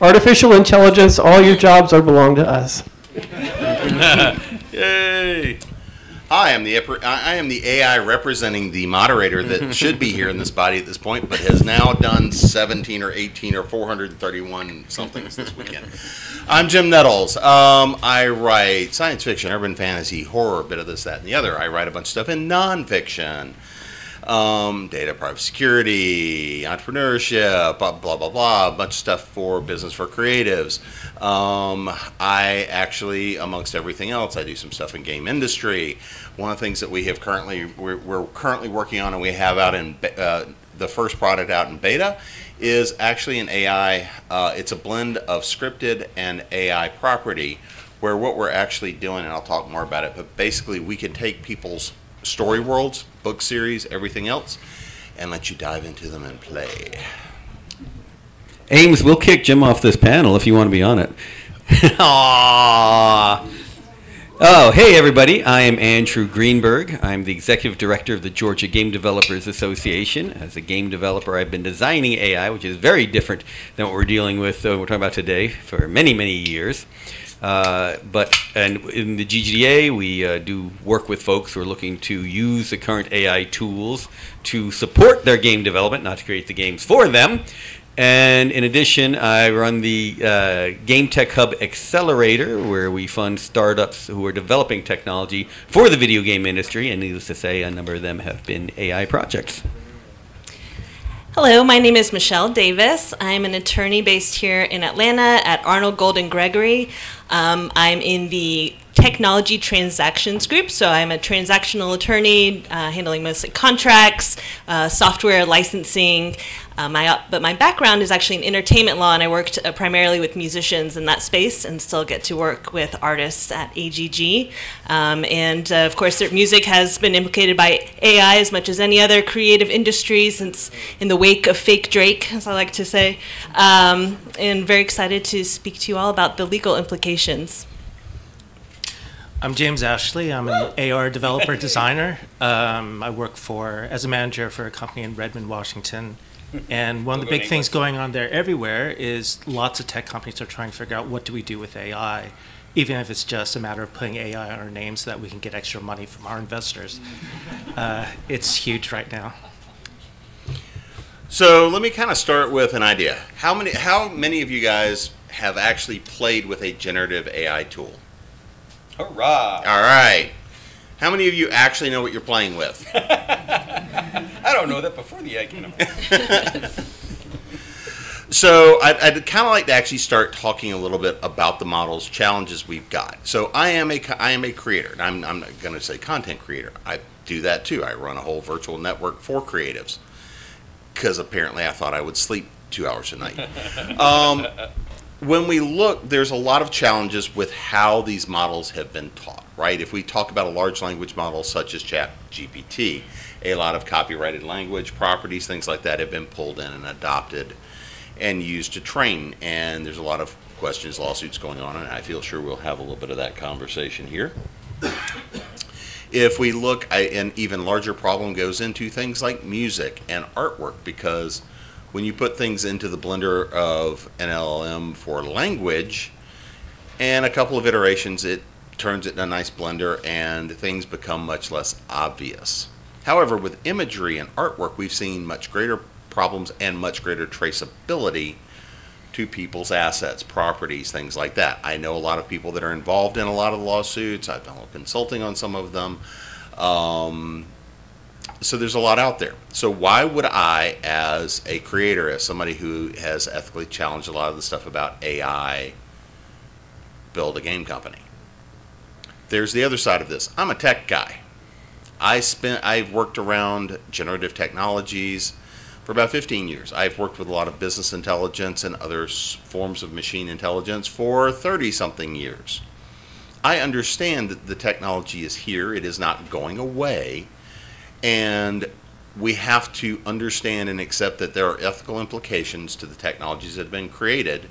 Artificial intelligence, all your jobs are belong to us. Yay! I am the I am the AI representing the moderator that should be here in this body at this point, but has now done 17 or 18 or 431 somethings this weekend. I'm Jim Nettles. Um, I write science fiction, urban fantasy, horror, a bit of this, that, and the other. I write a bunch of stuff in nonfiction um, data privacy security, entrepreneurship, blah, blah, blah, blah, a bunch of stuff for business for creatives. Um, I actually, amongst everything else, I do some stuff in game industry. One of the things that we have currently, we're, we're currently working on and we have out in uh, the first product out in beta is actually an AI, uh, it's a blend of scripted and AI property where what we're actually doing, and I'll talk more about it, but basically we can take people's story worlds, book series, everything else, and let you dive into them and play. Ames, we'll kick Jim off this panel if you want to be on it. Aww. Oh, hey everybody. I am Andrew Greenberg. I'm the executive director of the Georgia Game Developers Association. As a game developer, I've been designing AI, which is very different than what we're dealing with, uh, we're talking about today, for many, many years. Uh, but and in the GGDA, we uh, do work with folks who are looking to use the current AI tools to support their game development, not to create the games for them. And in addition, I run the uh, Game Tech Hub Accelerator, where we fund startups who are developing technology for the video game industry. And needless to say, a number of them have been AI projects. Hello, my name is Michelle Davis. I'm an attorney based here in Atlanta at Arnold Golden Gregory. Um, I'm in the technology transactions group, so I'm a transactional attorney uh, handling mostly contracts, uh, software licensing. Uh, my, but my background is actually in entertainment law, and I worked uh, primarily with musicians in that space and still get to work with artists at AGG. Um, and uh, of course, music has been implicated by AI as much as any other creative industry since in the wake of fake Drake, as I like to say. Um, and very excited to speak to you all about the legal implications. I'm James Ashley. I'm an AR developer designer. Um, I work for as a manager for a company in Redmond, Washington. And one of the big things going on there everywhere is lots of tech companies are trying to figure out what do we do with AI, even if it's just a matter of putting AI on our names so that we can get extra money from our investors. Uh, it's huge right now. So let me kind of start with an idea. How many how many of you guys have actually played with a generative AI tool? Hurrah! All right. How many of you actually know what you're playing with? I don't know that before the egg, so I'd, I'd kind of like to actually start talking a little bit about the models challenges we've got. So I am a I am a creator, and I'm I'm not going to say content creator. I do that too. I run a whole virtual network for creatives because apparently I thought I would sleep two hours a night. Um, when we look, there's a lot of challenges with how these models have been taught, right? If we talk about a large language model such as Chat GPT, a lot of copyrighted language properties, things like that, have been pulled in and adopted and used to train. And there's a lot of questions, lawsuits going on, and I feel sure we'll have a little bit of that conversation here. If we look, an even larger problem goes into things like music and artwork because when you put things into the blender of an LLM for language, and a couple of iterations, it turns it in a nice blender and things become much less obvious. However, with imagery and artwork, we've seen much greater problems and much greater traceability to people's assets, properties, things like that. I know a lot of people that are involved in a lot of lawsuits. I've done consulting on some of them. Um, so there's a lot out there. So why would I, as a creator, as somebody who has ethically challenged a lot of the stuff about AI, build a game company? There's the other side of this. I'm a tech guy. I spent I've worked around generative technologies for about 15 years. I've worked with a lot of business intelligence and other forms of machine intelligence for 30 something years. I understand that the technology is here, it is not going away and we have to understand and accept that there are ethical implications to the technologies that have been created.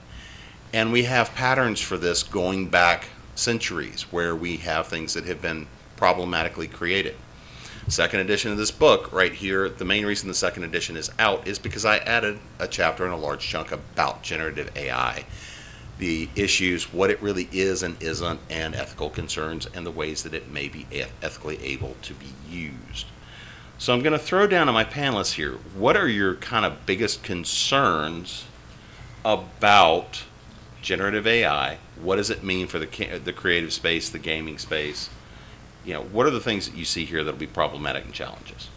And we have patterns for this going back centuries where we have things that have been problematically created. Second edition of this book, right here, the main reason the second edition is out is because I added a chapter and a large chunk about generative AI. The issues, what it really is and isn't, and ethical concerns, and the ways that it may be ethically able to be used. So I'm going to throw down to my panelists here. What are your kind of biggest concerns about generative AI? What does it mean for the the creative space, the gaming space? You know, what are the things that you see here that'll be problematic and challenges?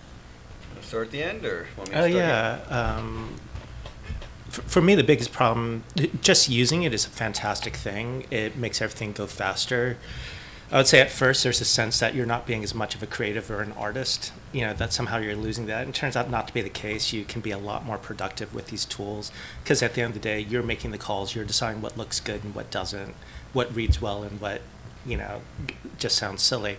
Start at the end, or oh yeah. Um, for, for me, the biggest problem, just using it is a fantastic thing. It makes everything go faster. I would say at first there's a sense that you're not being as much of a creative or an artist, you know, that somehow you're losing that. And it turns out not to be the case. You can be a lot more productive with these tools because at the end of the day, you're making the calls, you're deciding what looks good and what doesn't, what reads well and what, you know, just sounds silly.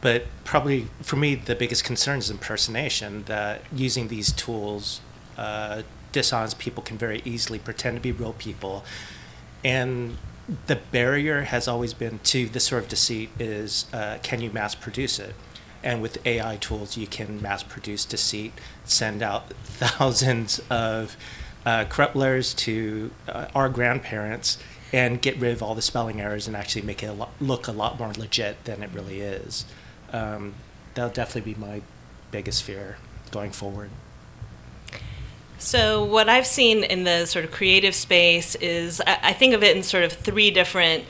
But probably for me, the biggest concern is impersonation, that using these tools, uh, dishonest people can very easily pretend to be real people. And the barrier has always been to this sort of deceit is uh, can you mass produce it? And with AI tools, you can mass produce deceit, send out thousands of uh, to uh, our grandparents, and get rid of all the spelling errors and actually make it a lo- look a lot more legit than it really is. Um, that'll definitely be my biggest fear going forward. So, what I've seen in the sort of creative space is I, I think of it in sort of three different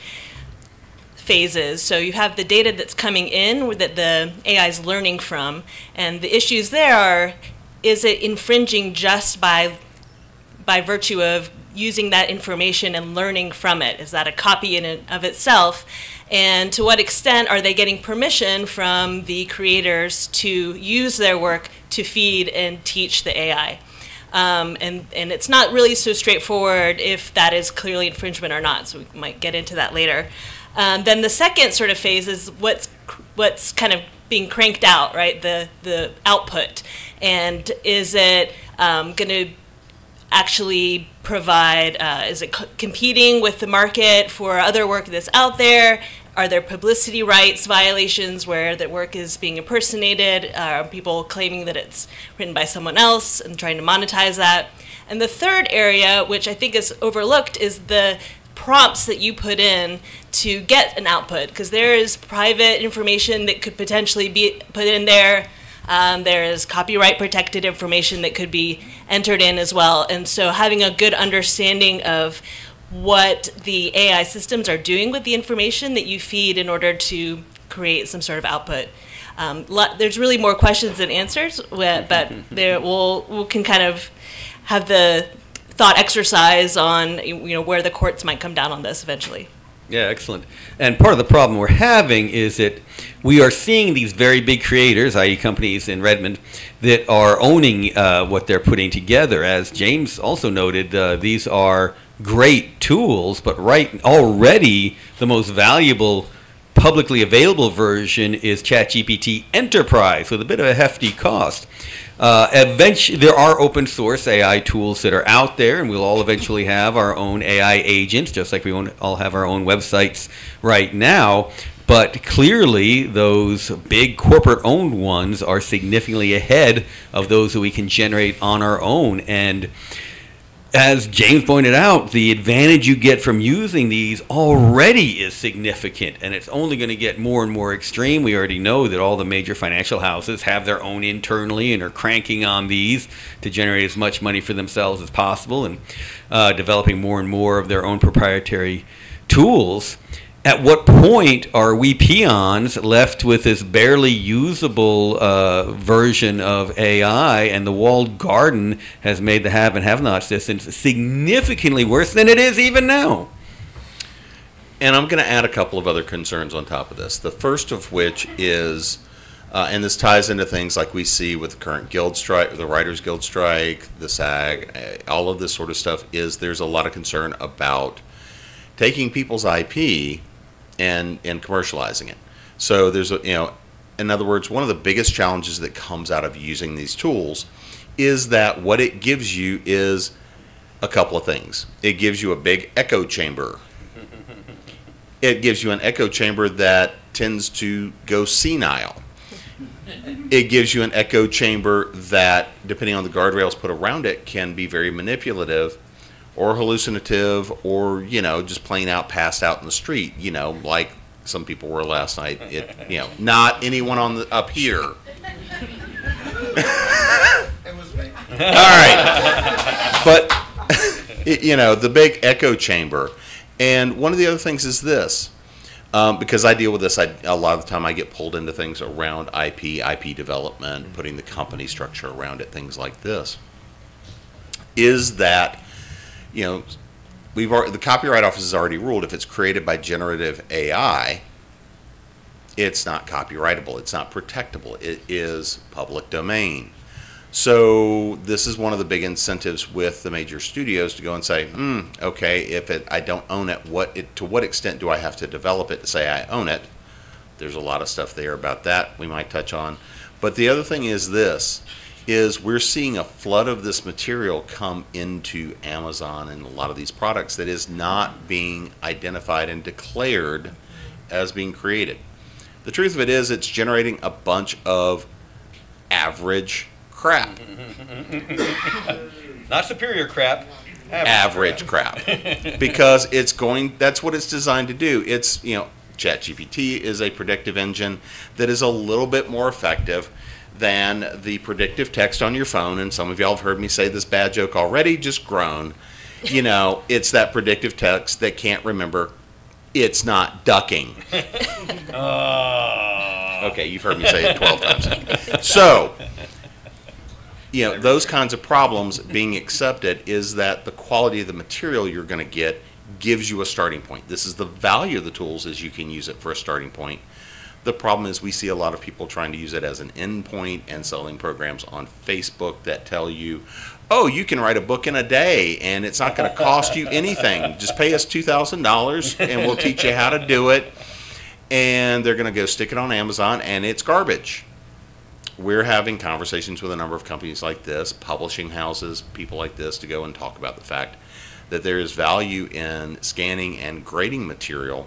phases. So you have the data that's coming in that the AI is learning from, and the issues there are: is it infringing just by by virtue of using that information and learning from it? Is that a copy in and of itself? And to what extent are they getting permission from the creators to use their work to feed and teach the AI? Um, and, and it's not really so straightforward if that is clearly infringement or not, so we might get into that later. Um, then the second sort of phase is what's, what's kind of being cranked out, right? The, the output. And is it um, going to actually provide, uh, is it competing with the market for other work that's out there? Are there publicity rights violations where the work is being impersonated? Are people claiming that it's written by someone else and trying to monetize that? And the third area, which I think is overlooked, is the prompts that you put in to get an output, because there is private information that could potentially be put in there. Um, there is copyright protected information that could be entered in as well. And so having a good understanding of what the AI systems are doing with the information that you feed in order to create some sort of output. Um, there's really more questions than answers, but there we'll, we can kind of have the thought exercise on you know where the courts might come down on this eventually. Yeah, excellent. And part of the problem we're having is that we are seeing these very big creators, i.e., companies in Redmond, that are owning uh, what they're putting together. As James also noted, uh, these are great tools, but right already the most valuable publicly available version is ChatGPT Enterprise with a bit of a hefty cost. Uh, eventually, there are open source AI tools that are out there, and we'll all eventually have our own AI agents, just like we all have our own websites right now. But clearly, those big corporate owned ones are significantly ahead of those that we can generate on our own. And as James pointed out, the advantage you get from using these already is significant, and it's only going to get more and more extreme. We already know that all the major financial houses have their own internally and are cranking on these to generate as much money for themselves as possible and uh, developing more and more of their own proprietary tools at what point are we peons left with this barely usable uh, version of AI, and the walled garden has made the have and have nots distance significantly worse than it is even now? And I'm going to add a couple of other concerns on top of this. The first of which is, uh, and this ties into things like we see with the current guild strike, the Writers Guild strike, the SAG, uh, all of this sort of stuff, is there's a lot of concern about taking people's IP and and commercializing it. So there's a you know, in other words, one of the biggest challenges that comes out of using these tools is that what it gives you is a couple of things. It gives you a big echo chamber. it gives you an echo chamber that tends to go senile. it gives you an echo chamber that, depending on the guardrails put around it, can be very manipulative or hallucinative or, you know, just plain out passed out in the street, you know, like some people were last night. It, you know, not anyone on the, up here. All right. But, it- you know, the big echo chamber. And one of the other things is this. Um, because I deal with this, I, a lot of the time I get pulled into things around IP, IP development, putting the company structure around it, things like this. Is that, you know, we've already, the Copyright Office has already ruled if it's created by generative AI, it's not copyrightable, it's not protectable, it is public domain. So this is one of the big incentives with the major studios to go and say, hmm, okay, if it, I don't own it, what it, to what extent do I have to develop it to say I own it? There's a lot of stuff there about that we might touch on. But the other thing is this, is we're seeing a flood of this material come into Amazon and a lot of these products that is not being identified and declared as being created. The truth of it is it's generating a bunch of average crap. Not superior crap. average crap because it's going that's what it's designed to do it's you know ChatGPT is a predictive engine that is a little bit more effective than the predictive text on your phone and some of y'all have heard me say this bad joke already just groan. You know it's that predictive text that can't remember. It's not ducking. Oh. Okay you've heard me say it 12 times. So you know, those kinds of problems being accepted is that the quality of the material you're going to get gives you a starting point. This is the value of the tools is you can use it for a starting point. The problem is we see a lot of people trying to use it as an endpoint and selling programs on Facebook that tell you, oh, you can write a book in a day and it's not going to cost you anything. Just pay us $2,000 and we'll teach you how to do it. And they're going to go stick it on Amazon and it's garbage we're having conversations with a number of companies like this, publishing houses, people like this, to go and talk about the fact that there is value in scanning and grading material.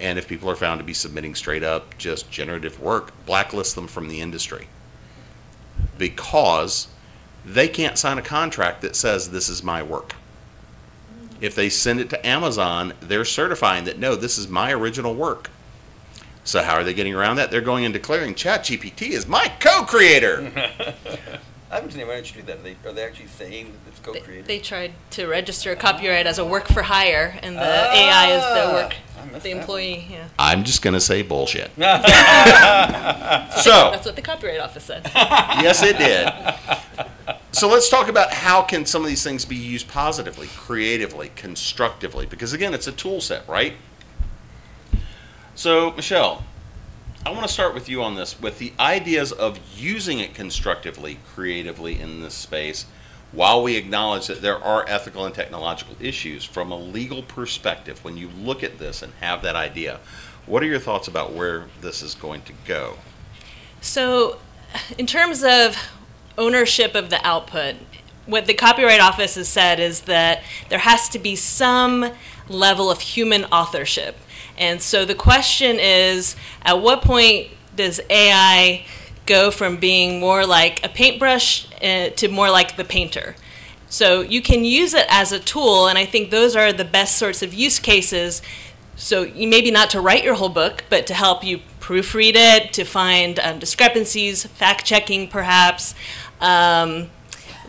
And if people are found to be submitting straight up just generative work, blacklist them from the industry. Because they can't sign a contract that says this is my work. If they send it to Amazon, they're certifying that no, this is my original work. So how are they getting around that? They're going and declaring ChatGPT is my co-creator. I haven't seen. Why don't you do that? Are they, are they actually saying that it's co-created? they tried to register copyright as a work for hire, and the AI is the ah, work, the employee. Yeah, I'm just going to say bullshit. so, that's what the Copyright Office said. yes, it did. So let's talk about how can some of these things be used positively, creatively, constructively, because again, it's a tool set, right? So, Michelle, I want to start with you on this with the ideas of using it constructively, creatively in this space, while we acknowledge that there are ethical and technological issues from a legal perspective. When you look at this and have that idea, what are your thoughts about where this is going to go? So, in terms of ownership of the output, what the Copyright Office has said is that there has to be some level of human authorship. And so the question is at what point does AI go from being more like a paintbrush uh, to more like the painter? So you can use it as a tool, and I think those are the best sorts of use cases. So you maybe not to write your whole book, but to help you proofread it, to find um, discrepancies, fact checking perhaps, um,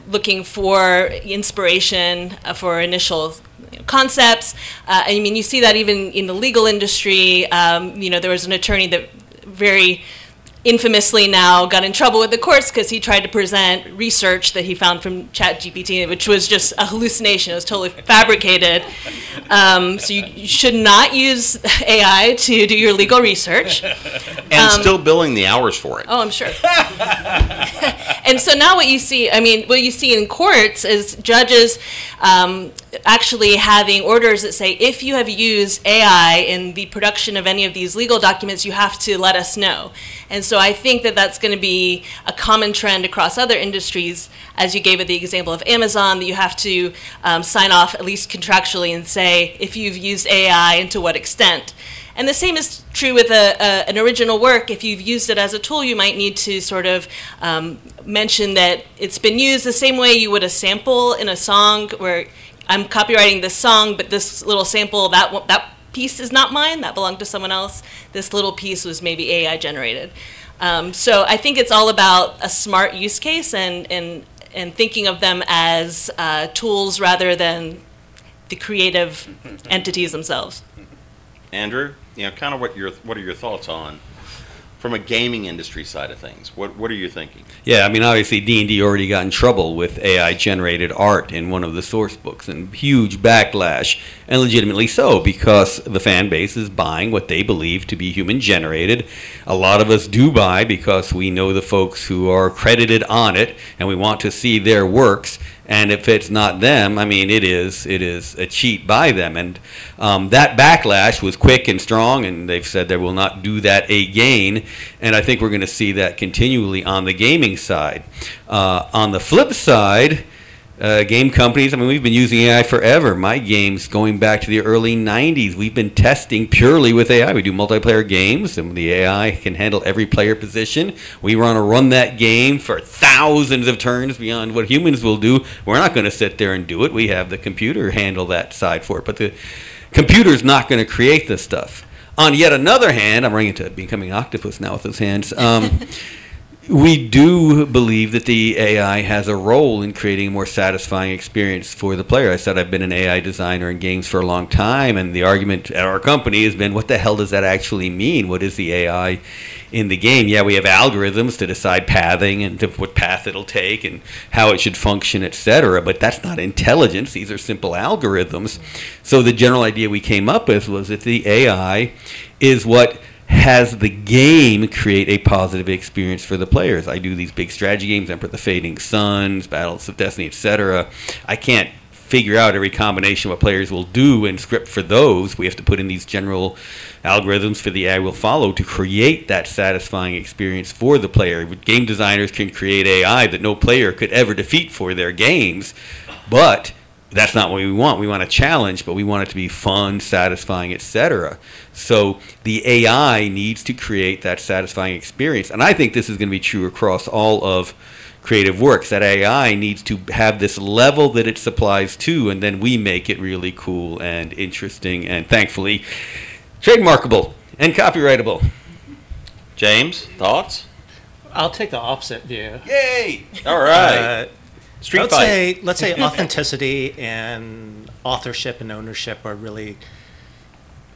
looking for inspiration uh, for initial concepts. Uh, I mean, you see that even in the legal industry. Um, you know, there was an attorney that very infamously now got in trouble with the courts because he tried to present research that he found from ChatGPT, which was just a hallucination. It was totally fabricated. Um, so you, you should not use AI to do your legal research. And still billing the hours for it. Oh, I'm sure. and so now what you see, I mean, what you see in courts is judges um, actually having orders that say, if you have used AI in the production of any of these legal documents, you have to let us know. And so I think that that's going to be a common trend across other industries, as you gave it the example of Amazon, that you have to um, sign off at least contractually and say if you've used AI and to what extent. And the same is true with a, a, an original work. If you've used it as a tool, you might need to sort of um, mention that it's been used the same way you would a sample in a song where I'm copywriting this song, but this little sample, that, that piece is not mine, that belonged to someone else. This little piece was maybe AI generated. Um, so I think it's all about a smart use case and, and, and thinking of them as uh, tools rather than the creative entities themselves. Andrew, you know, kind of what your what are your thoughts on from a gaming industry side of things? What what are you thinking? Yeah, I mean, obviously D and D already got in trouble with AI generated art in one of the source books, and huge backlash, and legitimately so because the fan base is buying what they believe to be human generated. A lot of us do buy because we know the folks who are credited on it, and we want to see their works. And if it's not them, I mean, it is it is a cheat by them. And um, that backlash was quick and strong, and they've said they will not do that again. And I think we're going to see that continually on the gaming side. Uh, on the flip side, uh, game companies, I mean, we've been using AI forever. My games going back to the early 90s, we've been testing purely with AI. We do multiplayer games, and the AI can handle every player position. We want to run that game for thousands of turns beyond what humans will do. We're not going to sit there and do it. We have the computer handle that side for it. But the computer's not going to create this stuff. On yet another hand, I'm running into becoming octopus now with those hands. Um, we do believe that the AI has a role in creating a more satisfying experience for the player. I said I've been an AI designer in games for a long time, and the argument at our company has been what the hell does that actually mean? What is the AI in the game? Yeah, we have algorithms to decide pathing and what path it'll take and how it should function, etc. But that's not intelligence, these are simple algorithms. So the general idea we came up with was that the AI is what has the game create a positive experience for the players. I do these big strategy games, Emperor of the Fading Suns, Battles of Destiny, etc. I can't figure out every combination what players will do and script for those. We have to put in these general algorithms for the AI will follow to create that satisfying experience for the player. Game designers can create AI that no player could ever defeat for their games, but that's not what we want. We want a challenge, but we want it to be fun, satisfying, etc. So the AI needs to create that satisfying experience, and I think this is going to be true across all of creative works. That AI needs to have this level that it supplies to, and then we make it really cool and interesting, and thankfully trademarkable and copyrightable. James, thoughts? I'll take the opposite view. Yay! All right. Uh, Street let's fight. say let's say authenticity and authorship and ownership are really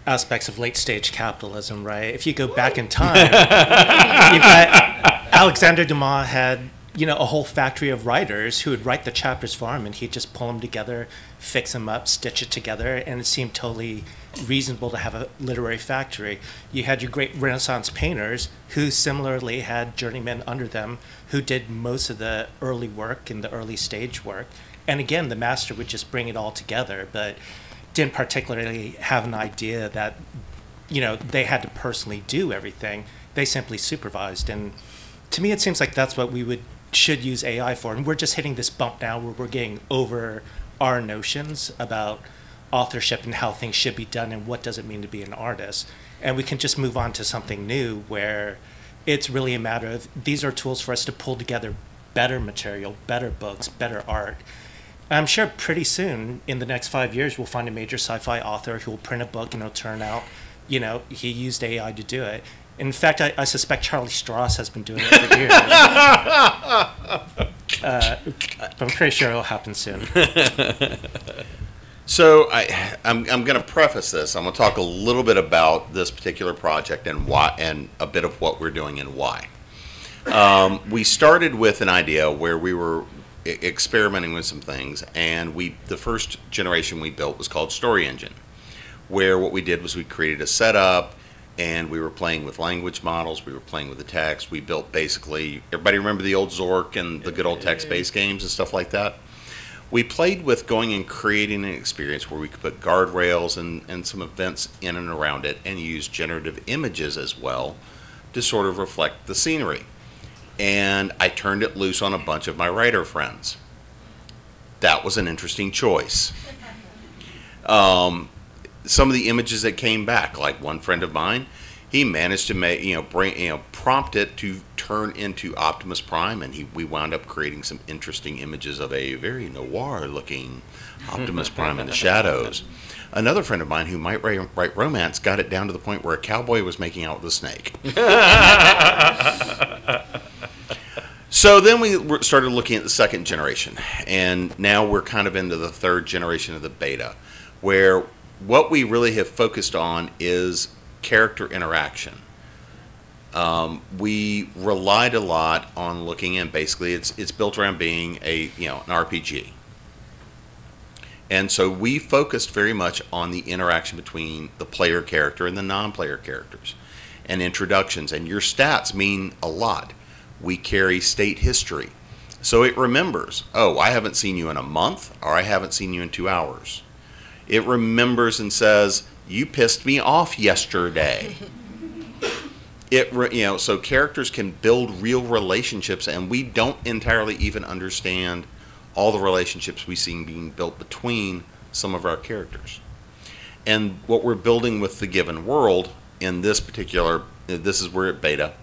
aspects of late stage capitalism, right? If you go back in time, you've got Alexander Dumas had you know a whole factory of writers who would write the chapters for him, and he'd just pull them together, fix them up, stitch it together, and it seemed totally reasonable to have a literary factory. You had your great Renaissance painters who similarly had journeymen under them who did most of the early work and the early stage work. And again, the master would just bring it all together, but didn't particularly have an idea that you know they had to personally do everything. They simply supervised, and to me, it seems like that's what we would should use AI for. And we're just hitting this bump now where we're getting over our notions about authorship and how things should be done and what does it mean to be an artist. And we can just move on to something new where it's really a matter of these are tools for us to pull together better material, better books, better art. I'm sure pretty soon, in the next five years, we'll find a major sci-fi author who will print a book and it'll turn out, you know, he used AI to do it. In fact, I, I suspect Charlie Stross has been doing it for years. uh, I'm pretty sure it'll happen soon. So I, I'm, I'm going to preface this. I'm going to talk a little bit about this particular project and why, and a bit of what we're doing and why. Um, we started with an idea where we were experimenting with some things, and we the first generation we built was called Story Engine, where what we did was we created a setup, and we were playing with language models. We were playing with the text. We built basically. Everybody remember the old Zork and the good old text-based games and stuff like that we played with going and creating an experience where we could put guardrails and, and some events in and around it and use generative images as well to sort of reflect the scenery. And I turned it loose on a bunch of my writer friends. That was an interesting choice. Um, some of the images that came back, like one friend of mine, he managed to make you know bring you know prompt it to turn into Optimus Prime, and he we wound up creating some interesting images of a very noir looking Optimus Prime in the shadows. Another friend of mine who might write, write romance got it down to the point where a cowboy was making out with a snake. So then we started looking at the second generation, and now we're kind of into the third generation of the beta, where what we really have focused on is character interaction. Um, we relied a lot on looking in. Basically, it's it's built around being a you know an RPG, and so we focused very much on the interaction between the player character and the non-player characters, and introductions. And your stats mean a lot we carry state history. So it remembers, oh, I haven't seen you in a month, or I haven't seen you in two hours. It remembers and says, you pissed me off yesterday. it, you know, so characters can build real relationships, and we don't entirely even understand all the relationships we see being built between some of our characters. And what we're building with the given world in this particular, this is where it beta.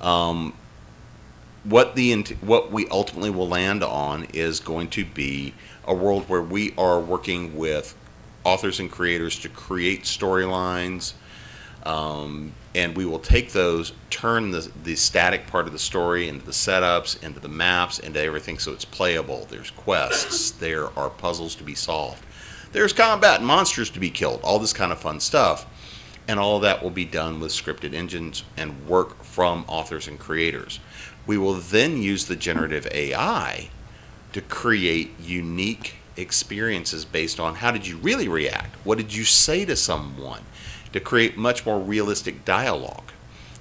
Um, what the what we ultimately will land on is going to be a world where we are working with authors and creators to create storylines, um, and we will take those, turn the the static part of the story into the setups, into the maps, into everything, so it's playable. There's quests, there are puzzles to be solved, there's combat, monsters to be killed, all this kind of fun stuff. And all that will be done with scripted engines and work from authors and creators. We will then use the generative AI to create unique experiences based on how did you really react? What did you say to someone? To create much more realistic dialogue.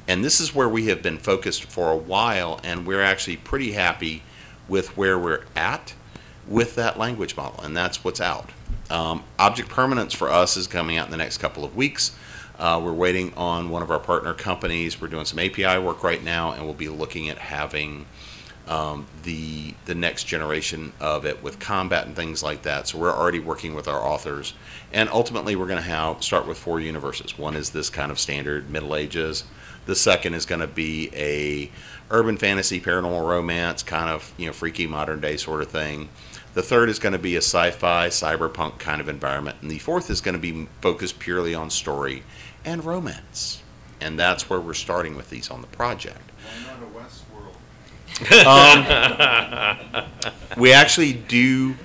And this is where we have been focused for a while, and we're actually pretty happy with where we're at with that language model, and that's what's out. Um, object permanence for us is coming out in the next couple of weeks. Uh, we're waiting on one of our partner companies. We're doing some API work right now, and we'll be looking at having um, the the next generation of it with combat and things like that. So we're already working with our authors, and ultimately we're going to have start with four universes. One is this kind of standard Middle Ages. The second is going to be a urban fantasy, paranormal romance, kind of you know freaky modern day sort of thing. The third is going to be a sci-fi, cyberpunk kind of environment, and the fourth is going to be focused purely on story and romance. And that's where we're starting with these on the project. Um, we actually do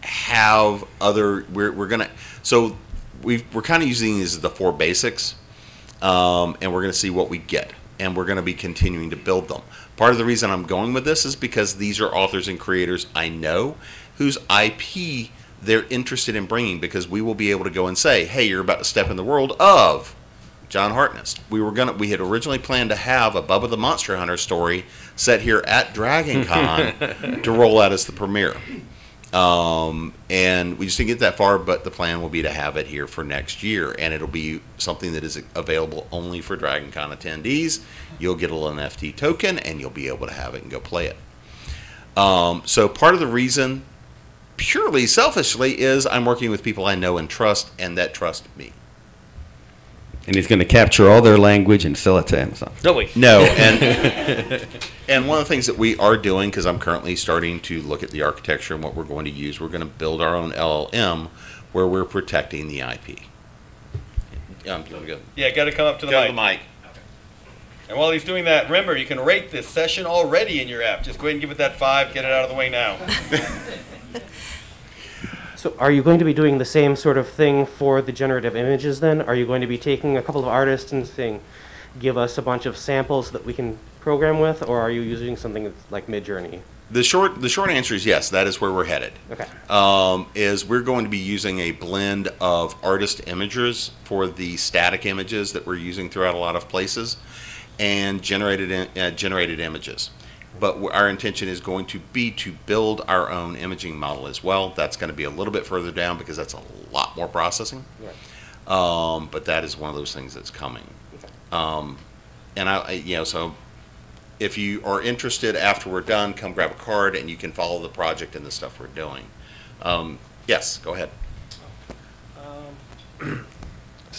have other. We're, we're gonna. So we we're kind of using these as the four basics, um, and we're gonna see what we get, and we're gonna be continuing to build them. Part of the reason I'm going with this is because these are authors and creators I know whose IP they're interested in bringing because we will be able to go and say, "Hey, you're about to step in the world of." John Hartness. We were gonna. We had originally planned to have a Bubba the Monster Hunter story set here at Dragon Con to roll out as the premiere. Um, and we just didn't get that far, but the plan will be to have it here for next year, and it'll be something that is available only for Dragon Con attendees. You'll get a little NFT token, and you'll be able to have it and go play it. Um, so part of the reason, purely selfishly, is I'm working with people I know and trust, and that trust me. And he's going to capture all their language and sell it to Amazon. No, wait. No, and and one of the things that we are doing because I'm currently starting to look at the architecture and what we're going to use. We're going to build our own LLM where we're protecting the IP. Um, you want to go? Yeah, got to come up to the Go mic. to the mic. And while he's doing that, remember, you can rate this session already in your app. Just go ahead and give it that five, get it out of the way now. So are you going to be doing the same sort of thing for the generative images then? Are you going to be taking a couple of artists and saying, give us a bunch of samples that we can program with, or are you using something like Midjourney? The short the short answer is yes. That is where we're headed. Okay. um, is we're going to be using a blend of artist images for the static images that we're using throughout a lot of places, and generated in- uh, generated images. But our intention is going to be to build our own imaging model as well. That's going to be a little bit further down because that's a lot more processing. Um, but that is one of those things that's coming. Um, and I, I, you know, so if you are interested after we're done, come grab a card and you can follow the project and the stuff we're doing. Um, yes, go ahead.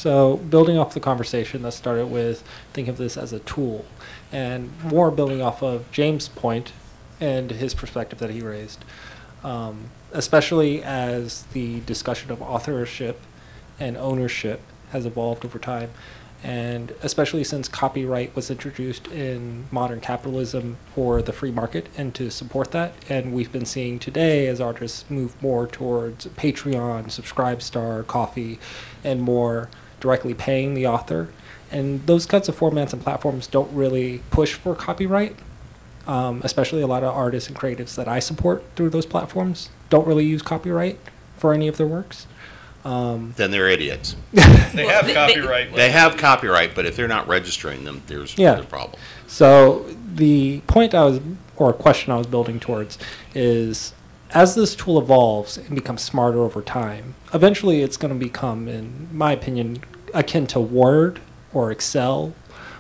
So, building off the conversation that started with think of this as a tool, and more building off of James' point and his perspective that he raised, um, especially as the discussion of authorship and ownership has evolved over time, and especially since copyright was introduced in modern capitalism for the free market and to support that. And we've been seeing today as artists move more towards Patreon, Subscribestar, Ko-fi, and more directly paying the author. And those kinds of formats and platforms don't really push for copyright. Um, especially a lot of artists and creatives that I support through those platforms don't really use copyright for any of their works. Um, Then they're idiots. They Well, have they- they- copyright. They have copyright, but if they're not registering them, there's Yeah. a problem. So the point I was, or question I was building towards, is as this tool evolves and becomes smarter over time, eventually it's going to become, in my opinion, akin to Word or Excel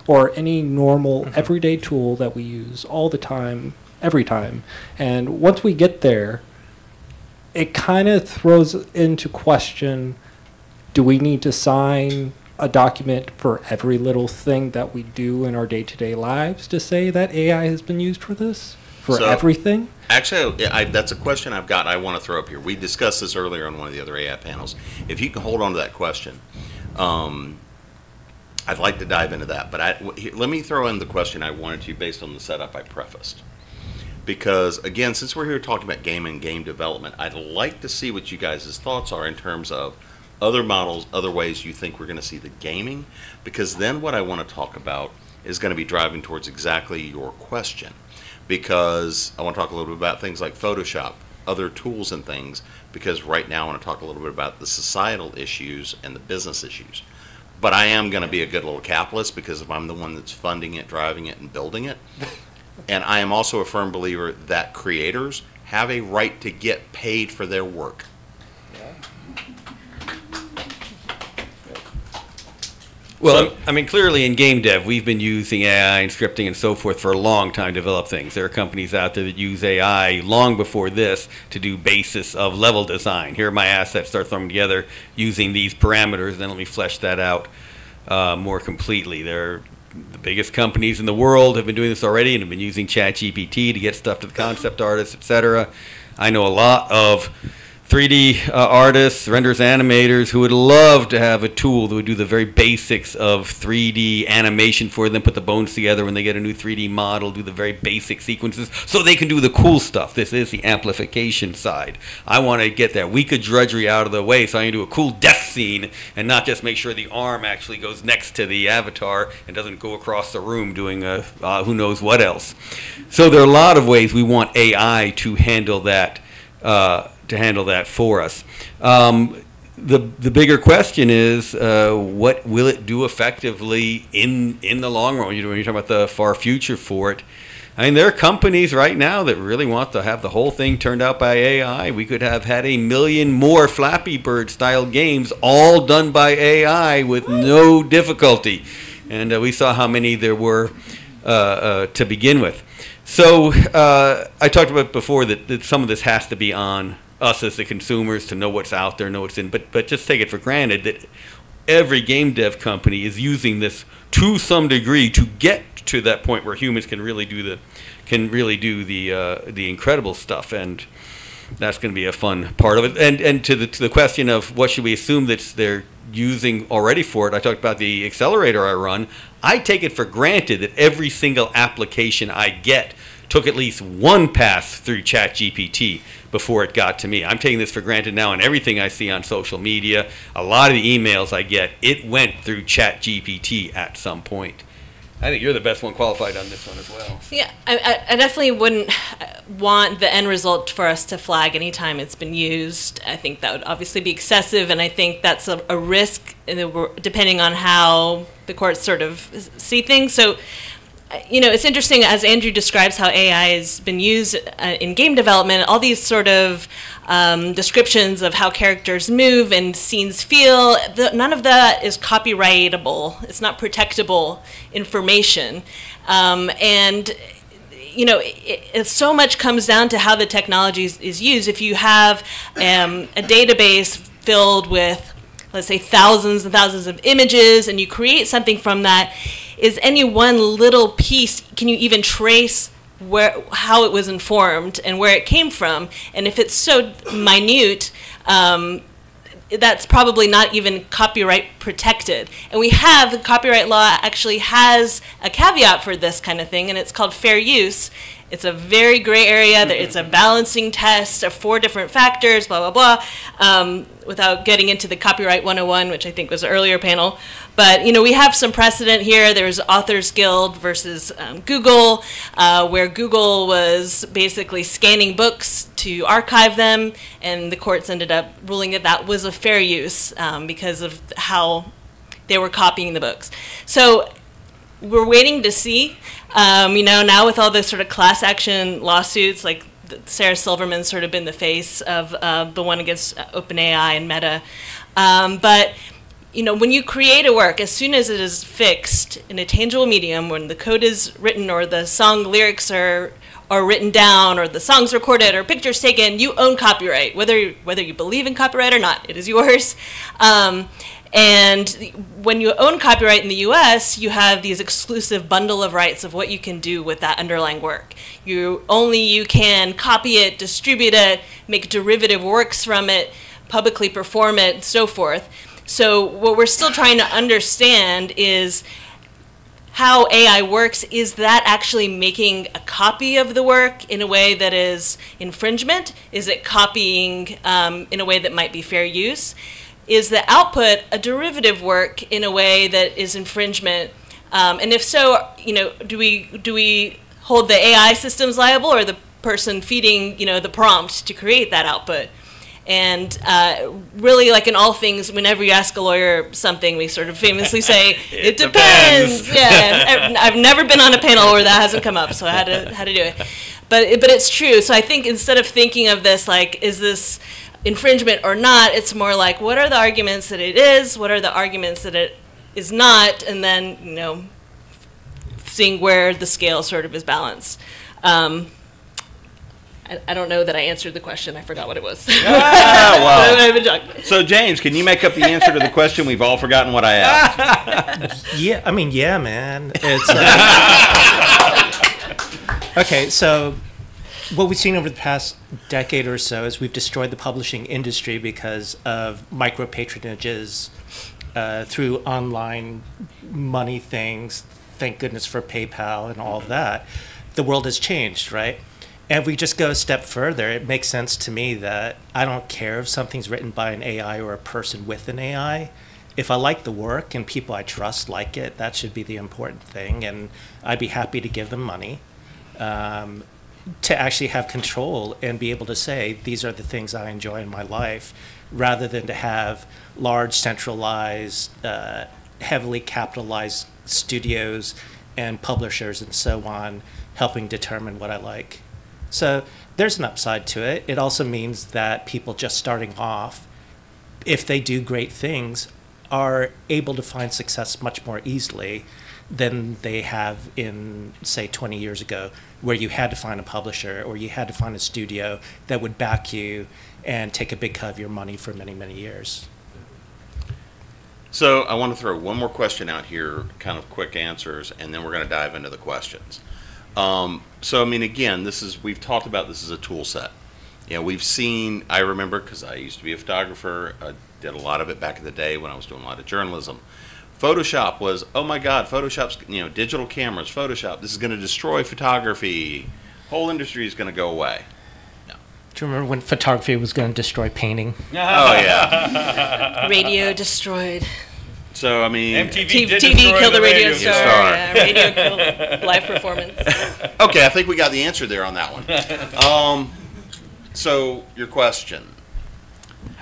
or any normal mm-hmm. everyday tool that we use all the time, every time. And once we get there, it kind of throws into question do we need to sign a document for every little thing that we do in our day-to-day lives to say that AI has been used for this? For So- everything? Actually, I, that's a question I've got. I want to throw up here. We discussed this earlier on one of the other AI panels. If you can hold on to that question, um, I'd like to dive into that. But I, here, let me throw in the question I wanted to based on the setup I prefaced. Because again, since we're here talking about game and game development, I'd like to see what you guys' thoughts are in terms of other models, other ways you think we're going to see the gaming. Because then what I want to talk about is going to be driving towards exactly your question because I want to talk a little bit about things like Photoshop, other tools and things, because right now I want to talk a little bit about the societal issues and the business issues. But I am going to be a good little capitalist because if I'm the one that's funding it, driving it, and building it. And I am also a firm believer that creators have a right to get paid for their work. Well, So- I mean, clearly in game dev, we've been using AI and scripting and so forth for a long time to develop things. There are companies out there that use AI long before this to do basis of level design. Here are my assets, start throwing them together using these parameters, then let me flesh that out uh, more completely. They're the biggest companies in the world have been doing this already and have been using ChatGPT to get stuff to the concept artists, etc. I know a lot of 3D uh, artists, renders, animators who would love to have a tool that would do the very basics of 3D animation for them, put the bones together when they get a new 3D model, do the very basic sequences, so they can do the cool stuff. This is the amplification side. I want to get that weak of drudgery out of the way so I can do a cool death scene and not just make sure the arm actually goes next to the avatar and doesn't go across the room doing a, uh, who knows what else. So there are a lot of ways we want AI to handle that. Uh, to handle that for us. Um, the the bigger question is, uh, what will it do effectively in in the long run? You're, when you're talking about the far future for it, I mean, there are companies right now that really want to have the whole thing turned out by AI. We could have had a million more Flappy Bird style games, all done by AI with no difficulty, and uh, we saw how many there were uh, uh, to begin with. So uh, I talked about before that, that some of this has to be on us as the consumers to know what's out there, know what's in. But but just take it for granted that every game dev company is using this to some degree to get to that point where humans can really do the can really do the uh, the incredible stuff and that's going to be a fun part of it. And and to the to the question of what should we assume that they're using already for it, I talked about the accelerator I run. I take it for granted that every single application I get took at least one pass through ChatGPT before it got to me. I'm taking this for granted now, and everything I see on social media, a lot of the emails I get, it went through ChatGPT at some point. I think you're the best one qualified on this one as well. Yeah, I, I, definitely wouldn't want the end result for us to flag anytime it's been used. I think that would obviously be excessive, and I think that's a, a risk depending on how the courts sort of see things. So, you know, it's interesting as Andrew describes how AI has been used uh, in game development. All these sort of um, descriptions of how characters move and scenes feel. The, none of that is copyrightable. It's not protectable information, um, and you know, it, it, so much comes down to how the technology is, used. If you have um, a database filled with let's say thousands and thousands of images and you create something from that, is any one little piece, can you even trace where, how it was informed and where it came from? And if it's so minute, um, that's probably not even copyright protected. And we have, the copyright law actually has a caveat for this kind of thing, and it's called fair use. It's a very gray area. It's a balancing test of four different factors, blah, blah, blah, um, without getting into the Copyright 101, which I think was the earlier panel. But, you know, we have some precedent here. There's Authors Guild versus um, Google, uh, where Google was basically scanning books to archive them, and the courts ended up ruling that that was a fair use um, because of how they were copying the books. So we're waiting to see. Um, you know, now with all the sort of class action lawsuits, like Sarah Silverman's sort of been the face of uh, the one against uh, OpenAI and Meta. Um, but you know, when you create a work, as soon as it is fixed in a tangible medium, when the code is written or the song lyrics are are written down or the songs recorded or pictures taken, you own copyright, whether whether you believe in copyright or not. It is yours. Um, and when you own copyright in the US, you have these exclusive bundle of rights of what you can do with that underlying work. You only you can copy it, distribute it, make derivative works from it, publicly perform it, so forth. So what we're still trying to understand is how AI works, is that actually making a copy of the work in a way that is infringement? Is it copying um, in a way that might be fair use? Is the output a derivative work in a way that is infringement? Um, and if so, you know, do we do we hold the AI systems liable or the person feeding, you know, the prompt to create that output? And uh, really, like in all things, whenever you ask a lawyer something, we sort of famously say, "It, It depends." depends. Yeah, I've, never been on a panel where that hasn't come up, so I had to had to do it. But but it's true. So I think instead of thinking of this like, is this infringement or not, it's more like, what are the arguments that it is? What are the arguments that it is not? And then you know, seeing where the scale sort of is balanced. Um, I, I don't know that I answered the question. I forgot what it was. Ah, wow. I've been talking. So, James, can you make up the answer to the question? We've all forgotten what I asked. Yeah, I mean, yeah, man. It's uh, okay. So, what we've seen over the past decade or so is we've destroyed the publishing industry because of micro patronages uh, through online money things. Thank goodness for PayPal and all that. The world has changed, right? And we just go a step further, it makes sense to me that I don't care if something's written by an AI or a person with an AI. If I like the work and people I trust like it, that should be the important thing. And I'd be happy to give them money um, to actually have control and be able to say, these are the things I enjoy in my life, rather than to have large, centralized, uh, heavily capitalized studios and publishers and so on helping determine what I like. So there's an upside to it. It also means that people just starting off, if they do great things, are able to find success much more easily than they have in, say, 20 years ago, where you had to find a publisher or you had to find a studio that would back you and take a big cut of your money for many, many years. So I want to throw one more question out here, kind of quick answers, and then we're going to dive into the questions. Um, so I mean, again, this is we've talked about this as a tool set. You know, we've seen. I remember because I used to be a photographer. I did a lot of it back in the day when I was doing a lot of journalism. Photoshop was, oh my God, Photoshop's you know digital cameras, Photoshop. This is going to destroy photography. Whole industry is going to go away. Do you remember when photography was going to destroy painting? Oh yeah. Radio destroyed. So I mean, MTV T- TV destroy killed the radio star. star. star. Yeah, radio killed live performance. Okay, I think we got the answer there on that one. Um, so your question.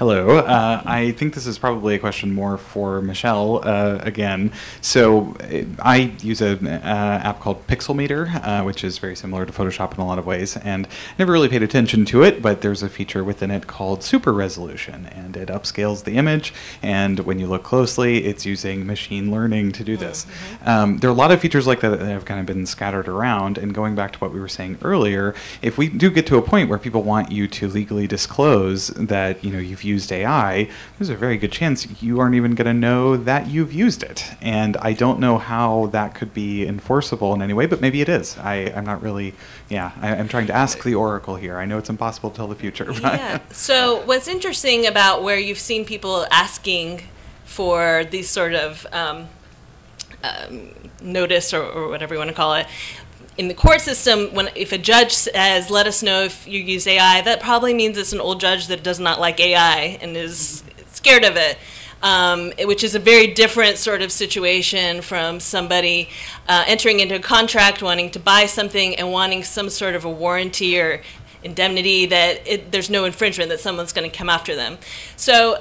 Hello. Uh, I think this is probably a question more for Michelle uh, again. So I use an uh, app called Pixelmator, uh, which is very similar to Photoshop in a lot of ways, and never really paid attention to it. But there's a feature within it called Super Resolution, and it upscales the image. And when you look closely, it's using machine learning to do this. Um, there are a lot of features like that that have kind of been scattered around. And going back to what we were saying earlier, if we do get to a point where people want you to legally disclose that you know you've used AI, there's a very good chance you aren't even going to know that you've used it. And I don't know how that could be enforceable in any way, but maybe it is. I, I'm not really, yeah, I, I'm trying to ask the oracle here. I know it's impossible to tell the future. But Yeah. So what's interesting about where you've seen people asking for these sort of um, um, notice or, or whatever you want to call it. In the court system, when if a judge says, "Let us know if you use AI," that probably means it's an old judge that does not like AI and is scared of it. Um, which is a very different sort of situation from somebody uh, entering into a contract, wanting to buy something, and wanting some sort of a warranty or indemnity that it, there's no infringement, that someone's going to come after them. So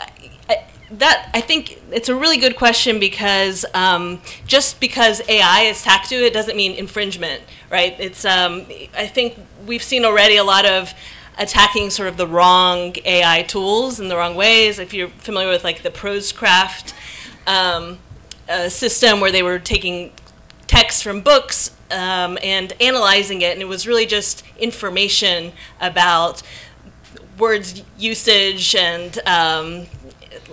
that I think it's a really good question because um, just because AI is tacked to it doesn't mean infringement, right? It's um, I think we've seen already a lot of attacking sort of the wrong AI tools in the wrong ways. If you're familiar with like the Prosecraft um, uh, system where they were taking text from books um, and analyzing it, and it was really just information about words usage and um,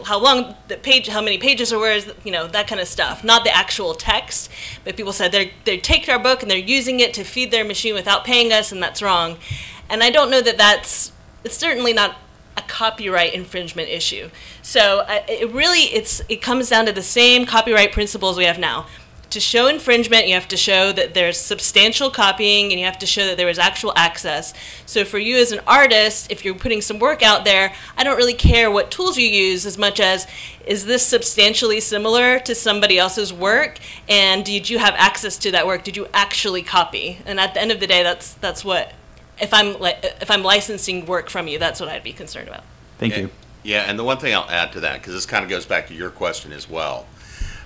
how long the page, how many pages are words, you know, that kind of stuff. Not the actual text, but people said they're, they're taking our book and they're using it to feed their machine without paying us, and that's wrong. And I don't know that that's it's certainly not a copyright infringement issue. So uh, it really it's it comes down to the same copyright principles we have now. To show infringement, you have to show that there's substantial copying and you have to show that there was actual access. So for you as an artist, if you're putting some work out there, I don't really care what tools you use as much as is this substantially similar to somebody else's work and did you have access to that work? Did you actually copy? And at the end of the day, that's that's what if I'm li- if I'm licensing work from you, that's what I'd be concerned about. Thank Yeah. you. Yeah, and the one thing I'll add to that, because this kind of goes back to your question as well,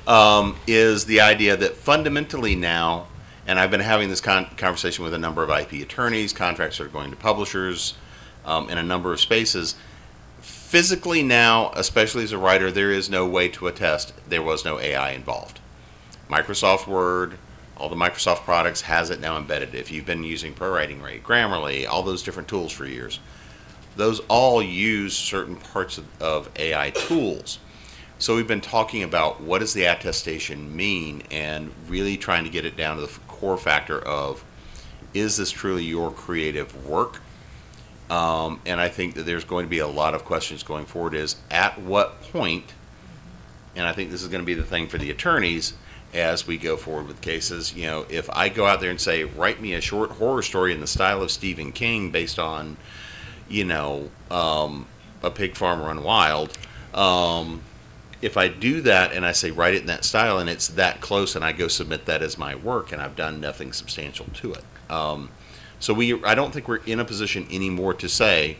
um, is the idea that fundamentally now, and I've been having this con- conversation with a number of IP attorneys, contracts that are going to publishers, um, in a number of spaces. Physically now, especially as a writer, there is no way to attest there was no AI involved. Microsoft Word, all the Microsoft products has it now embedded. If you've been using ProWritingAid, Grammarly, all those different tools for years, those all use certain parts of, of AI tools. So we've been talking about what does the attestation mean and really trying to get it down to the core factor of is this truly your creative work? Um, and I think that there's going to be a lot of questions going forward is at what point, and I think this is going to be the thing for the attorneys as we go forward with cases, you know, if I go out there and say, write me a short horror story in the style of Stephen King based on, you know, um, a pig farm run wild, um, if I do that and I say write it in that style and it's that close and I go submit that as my work and I've done nothing substantial to it. Um, so we, I don't think we're in a position anymore to say,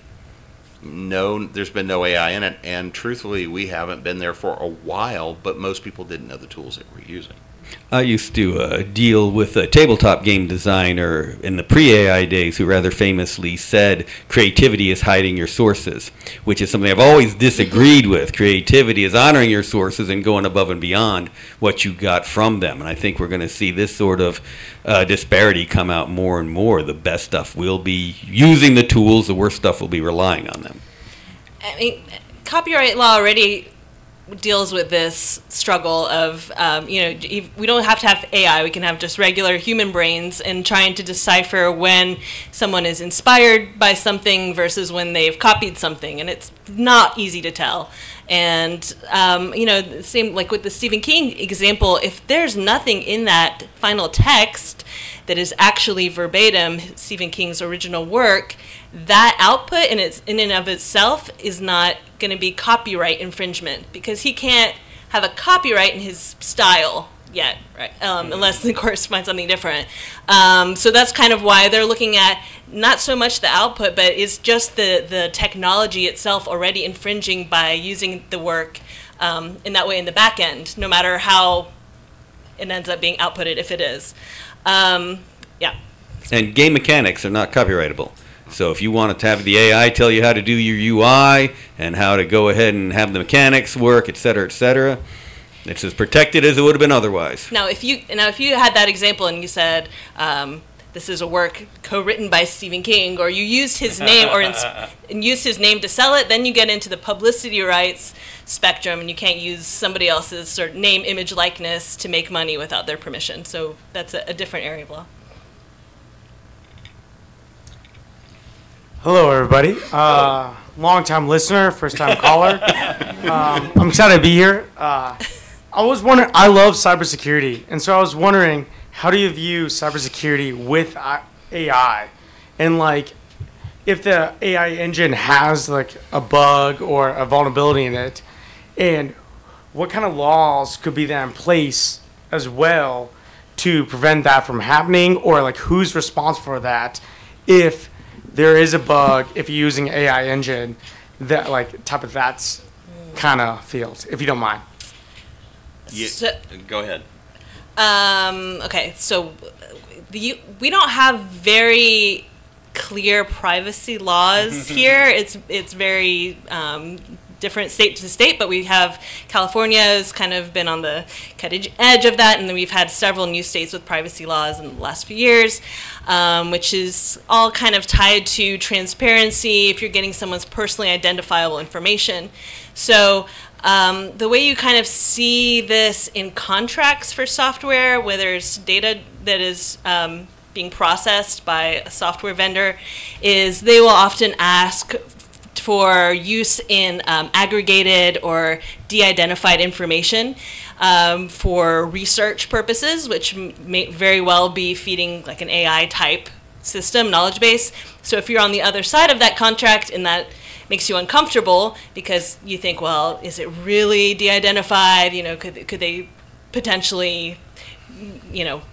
no, there's been no AI in it. And truthfully, we haven't been there for a while, but most people didn't know the tools that we're using. I used to uh, deal with a tabletop game designer in the pre AI days who rather famously said creativity is hiding your sources, which is something I've always disagreed with. Creativity is honoring your sources and going above and beyond what you got from them. And I think we're going to see this sort of uh, disparity come out more and more. The best stuff will be using the tools, the worst stuff will be relying on them. I mean, copyright law already deals with this struggle of, um, you know, we don't have to have AI, we can have just regular human brains and trying to decipher when someone is inspired by something versus when they've copied something. And it's not easy to tell. And, um, you know, same like with the Stephen King example, if there's nothing in that final text that is actually verbatim Stephen King's original work, that output in its in and of itself is not going to be copyright infringement because he can't have a copyright in his style yet, right? Um, unless the course finds something different. Um, so that's kind of why they're looking at not so much the output, but it's just the the technology itself already infringing by using the work um, in that way in the back end, no matter how it ends up being outputted, if it is. Um, yeah. And game mechanics are not copyrightable. So if you want to have the AI tell you how to do your UI and how to go ahead and have the mechanics work, et cetera, et cetera, it's as protected as it would have been otherwise. Now, if you now if you had that example and you said um, this is a work co-written by Stephen King, or you used his name or ins- and used his name to sell it, then you get into the publicity rights spectrum, and you can't use somebody else's sort of name, image, likeness to make money without their permission. So that's a, a different area of law. Hello, everybody. Uh, long-time listener, first-time caller. Um, I'm excited to be here. Uh, I was wondering. I love cybersecurity, and so I was wondering, how do you view cybersecurity with AI, and like, if the AI engine has like a bug or a vulnerability in it, and what kind of laws could be there in place as well to prevent that from happening, or like who's responsible for that if there is a bug if you're using AI engine that like type of that's kind of field, if you don't mind. Yeah, So- go ahead. Um, okay, so the, we don't have very clear privacy laws here. It's it's very um, different state to state, but we have California has kind of been on the cutting edge of that, and then we've had several new states with privacy laws in the last few years, um, which is all kind of tied to transparency if you're getting someone's personally identifiable information. So um, the way you kind of see this in contracts for software, where there's data that is um, being processed by a software vendor, is they will often ask for use in um, aggregated or de-identified information um, for research purposes, which may very well be feeding like an AI type system knowledge base. So if you're on the other side of that contract in that makes you uncomfortable because you think, well, is it really de-identified? You know, could could they potentially, you know,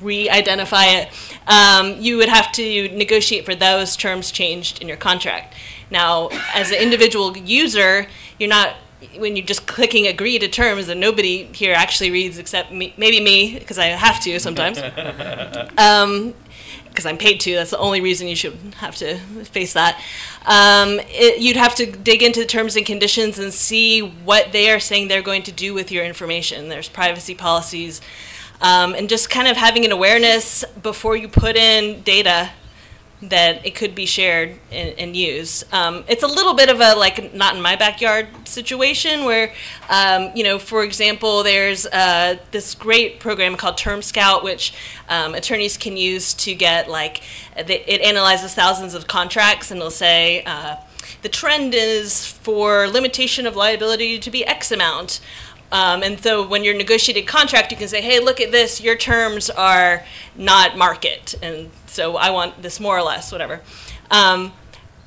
re-identify it? Um, you would have to negotiate for those terms changed in your contract. Now, as an individual user, you're not when you're just clicking agree to terms and nobody here actually reads except me, maybe me because I have to sometimes. um, because I'm paid to. That's the only reason you should have to face that. Um, it, you'd have to dig into the terms and conditions and see what they are saying they're going to do with your information. There's privacy policies, um, and just kind of having an awareness before you put in data that it could be shared and, and used. Um, it's a little bit of a like not in my backyard situation where, um, you know, for example, there's uh, this great program called TermScout, which um, attorneys can use to get like it analyzes thousands of contracts and it'll say. Uh, the trend is for limitation of liability to be X amount. Um, and so when you're negotiating contract, you can say, hey, look at this, your terms are not market. And so I want this more or less, whatever. Um,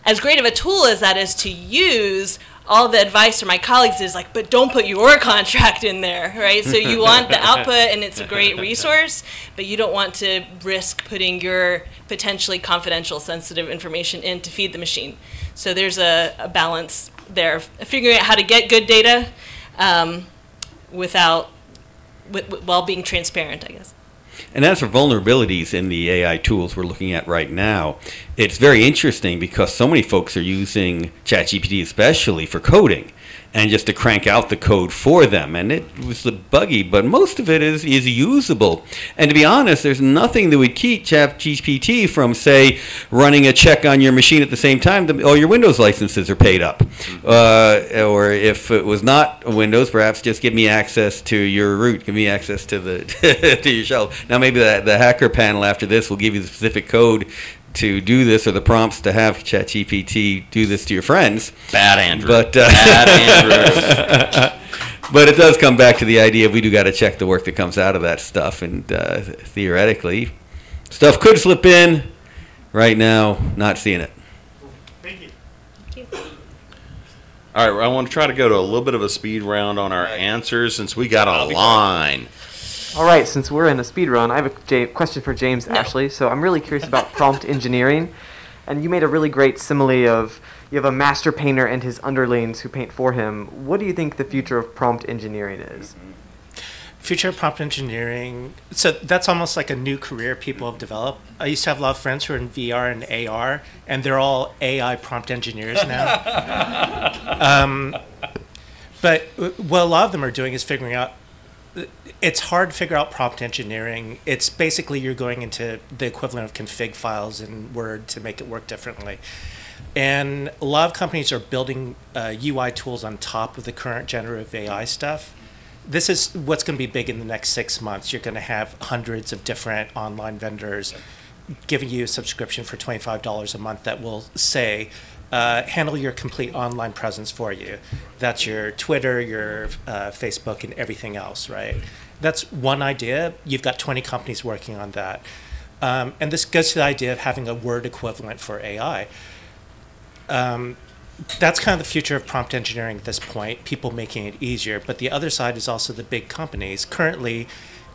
as great of a tool as that is to use, all the advice from my colleagues is like, but don't put your contract in there, right? So you want the output and it's a great resource, but you don't want to risk putting your potentially confidential, sensitive information in to feed the machine. So there's a, a balance there, figuring out how to get good data um, without, with, with, while being transparent, I guess. And as for vulnerabilities in the AI tools we're looking at right now, it's very interesting because so many folks are using ChatGPT especially for coding and just to crank out the code for them. And it was buggy, but most of it is, is usable. And to be honest, there's nothing that would keep ChatGPT from, say, running a check on your machine at the same time that all your Windows licenses are paid up. Uh, or if it was not Windows, perhaps just give me access to your root, give me access to the to your shell. Now maybe the, the hacker panel after this will give you the specific code to do this or the prompts to have ChatGPT do this to your friends. Bad Andrew. But uh, Bad Andrew. but it does come back to the idea of we do got to check the work that comes out of that stuff, and uh, theoretically, stuff could slip in. Right now, not seeing it. Thank you. All right, I want to try to go to a little bit of a speed round on our answers since we got a line. All right, since we're in a speed run, I have a J- question for James Ashley. So I'm really curious about prompt engineering. And you made a really great simile of you have a master painter and his underlings who paint for him. What do you think the future of prompt engineering is? Future of prompt engineering. So that's almost like a new career people have developed. I used to have a lot of friends who are in VR and AR, and they're all AI prompt engineers now. um, but uh, what a lot of them are doing is figuring out it's hard to figure out prompt engineering. It's basically you're going into the equivalent of config files in Word to make it work differently. And a lot of companies are building uh, UI tools on top of the current generative AI stuff. This is what's going to be big in the next six months. You're going to have hundreds of different online vendors giving you a subscription for $25 a month that will say, uh, handle your complete online presence for you. That's your Twitter, your uh, Facebook, and everything else, right? That's one idea. You've got 20 companies working on that. Um, and this goes to the idea of having a word equivalent for AI. Um, that's kind of the future of prompt engineering at this point, people making it easier. But the other side is also the big companies. Currently,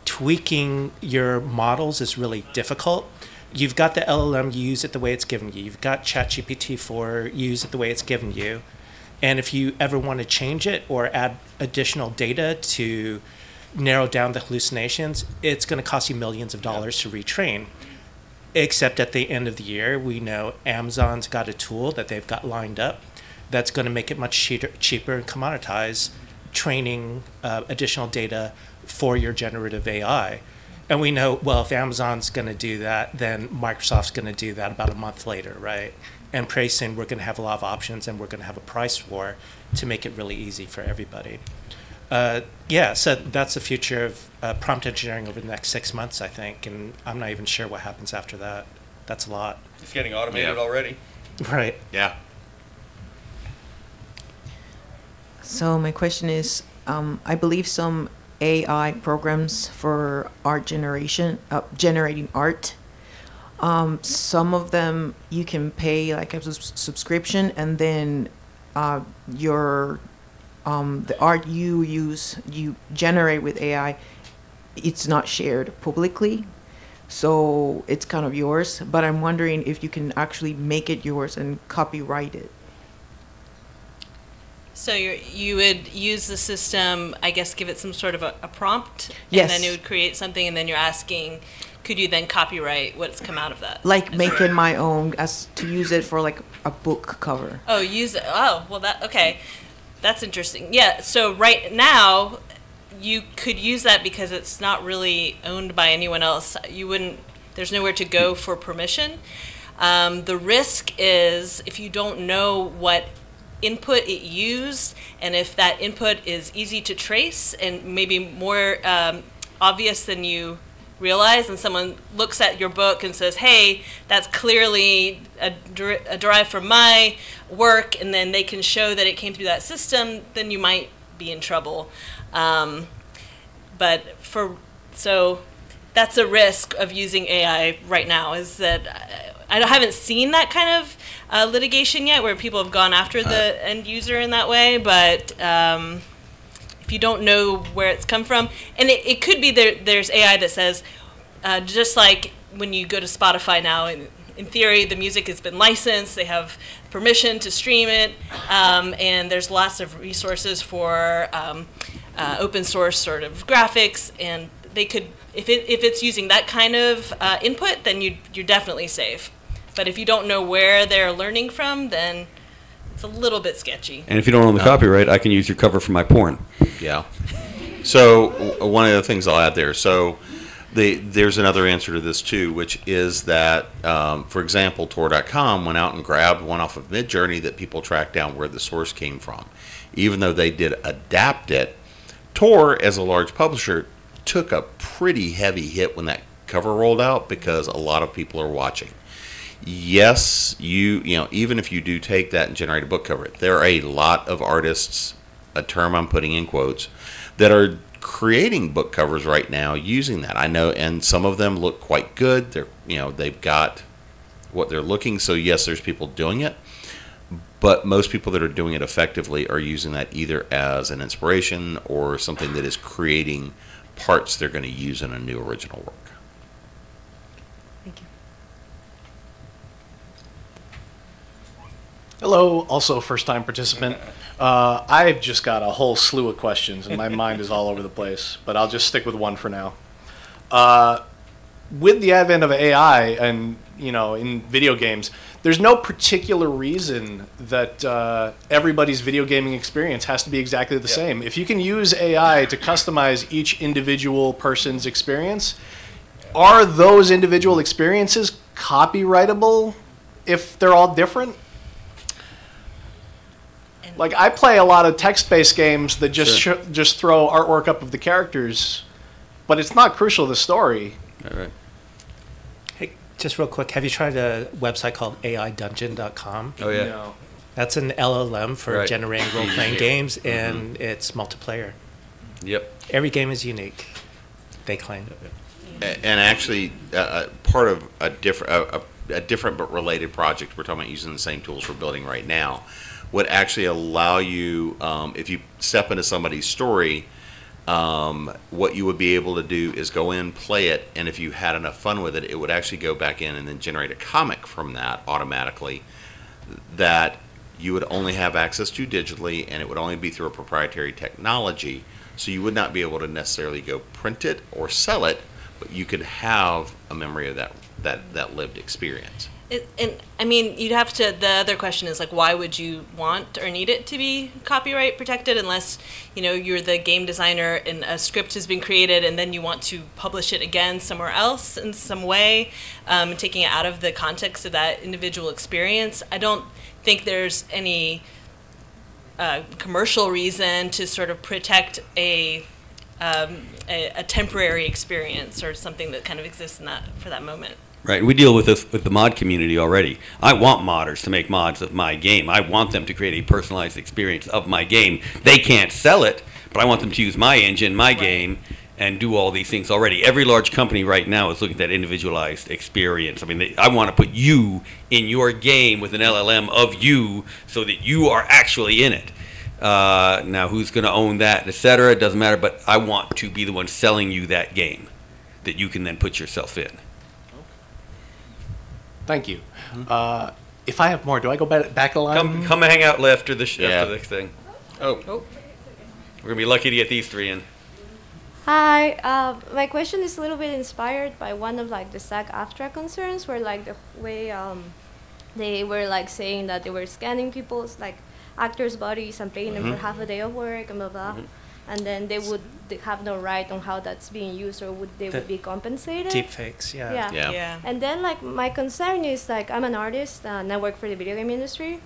tweaking your models is really difficult you've got the LLM, you use it the way it's given you. You've got ChatGPT 4, use it the way it's given you. And if you ever want to change it or add additional data to narrow down the hallucinations, it's going to cost you millions of dollars to retrain. Except at the end of the year, we know Amazon's got a tool that they've got lined up that's going to make it much cheaper, cheaper and commoditize training uh, additional data for your generative AI. And we know, well, if Amazon's going to do that, then Microsoft's going to do that about a month later, right? And pretty soon we're going to have a lot of options and we're going to have a price war to make it really easy for everybody. Uh, yeah, so that's the future of uh, prompt engineering over the next six months, I think, and I'm not even sure what happens after that. That's a lot. It's getting automated Yeah. already. Right. Yeah. So my question is, um, I believe some AI programs for art generation, uh, generating art. Um, some of them you can pay like a subscription, and then uh, your um, the art you use you generate with AI, it's not shared publicly, so it's kind of yours. But I'm wondering if you can actually make it yours and copyright it. So you you would use the system, I guess, give it some sort of a, a prompt, Yes. and then it would create something, and then you're asking, could you then copyright what's come out of that? Like Is making my own as to use it for like a book cover. Oh, use it. Oh, well, that okay. That's interesting. Yeah. So right now, you could use that because it's not really owned by anyone else. You wouldn't. There's nowhere to go for permission. Um, the risk is if you don't know what input it used, and if that input is easy to trace and maybe more um, obvious than you realize, and someone looks at your book and says, "Hey, that's clearly a, der- a derived from my work," and then they can show that it came through that system, then you might be in trouble. Um, but for so that's a risk of using AI right now is that I, haven't seen that kind of uh, litigation yet where people have gone after the end user in that way, but um, if you don't know where it's come from, and it, it could be there, there's AI that says, uh, just like when you go to Spotify now, in, in theory, the music has been licensed, they have permission to stream it, um, and there's lots of resources for um, uh, open source sort of graphics, and they could, if, it, if it's using that kind of uh, input, then you, you're definitely safe. But if you don't know where they're learning from, then it's a little bit sketchy. And if you don't own the copyright, I can use your cover for my porn. Yeah. So w- one of the things I'll add there. So the, there's another answer to this too, which is that, um, for example, Tor.com went out and grabbed one off of Midjourney that people tracked down where the source came from. Even though they did adapt it, Tor, as a large publisher, took a pretty heavy hit when that cover rolled out because a lot of people are watching. Yes, you you know even if you do take that and generate a book cover, there are a lot of artists, a term I'm putting in quotes, that are creating book covers right now using that. I know, and some of them look quite good. They're you know they've got what they're looking. So yes, there's people doing it, but most people that are doing it effectively are using that either as an inspiration or something that is creating parts they're going to use in a new original work. Hello, also first time participant. Uh, I've just got a whole slew of questions and my mind is all over the place, but I'll just stick with one for now. Uh, with the advent of AI and you know, in video games, there's no particular reason that uh, everybody's video gaming experience has to be exactly the same. If you can use AI to customize each individual person's experience, are those individual experiences copyrightable if they're all different? Like I play a lot of text-based games that just Sure. sh- just throw artwork up of the characters, but it's not crucial to the story. All right. Hey, just real quick, have you tried a website called AIDungeon.com? Oh yeah. No. That's an LLM for Right. generating role playing Mhm. games, and it's multiplayer. Yep. Every game is unique, they claim. A- And actually, uh, uh, part of a different, a, a, a different but related project we're talking about using the same tools we're building right now would actually allow you, um, if you step into somebody's story, um, what you would be able to do is go in, play it, and if you had enough fun with it, it would actually go back in and then generate a comic from that automatically that you would only have access to digitally, and it would only be through a proprietary technology. So you would not be able to necessarily go print it or sell it, but you could have a memory of that that that lived experience. It, and I mean, you'd have to. The other question is like, why would you want or need it to be copyright protected unless you know you're the game designer and a script has been created and then you want to publish it again somewhere else in some way, um, taking it out of the context of that individual experience. I don't think there's any uh, commercial reason to sort of protect a, um, a a temporary experience or something that kind of exists in that for that moment. Right, we deal with this with the mod community already. I want modders to make mods of my game. I want them to create a personalized experience of my game. They can't sell it, but I want them to use my engine, my game, and do all these things already. Every large company right now is looking at that individualized experience. I mean, they, I want to put you in your game with an LLM of you, so that you are actually in it. Uh, now, who's going to own that, et cetera? It doesn't matter. But I want to be the one selling you that game that you can then put yourself in. Thank you. Uh, if I have more, do I go back, back a line? Come, come hang out after the sh- Yeah. after this thing. Oh, We're gonna be lucky to get these three in. Hi, uh, my question is a little bit inspired by one of like the SAG-AFTRA concerns, where like the way um, they were like saying that they were scanning people's like actors' bodies and paying them Mhm. for half a day of work and blah blah, Mhm. And then they would they have no right on how that's being used or would they The would be compensated? Deep fakes, yeah. Yeah. Yeah. Yeah. And then like my concern is like I'm an artist uh, and I work for the video game industry.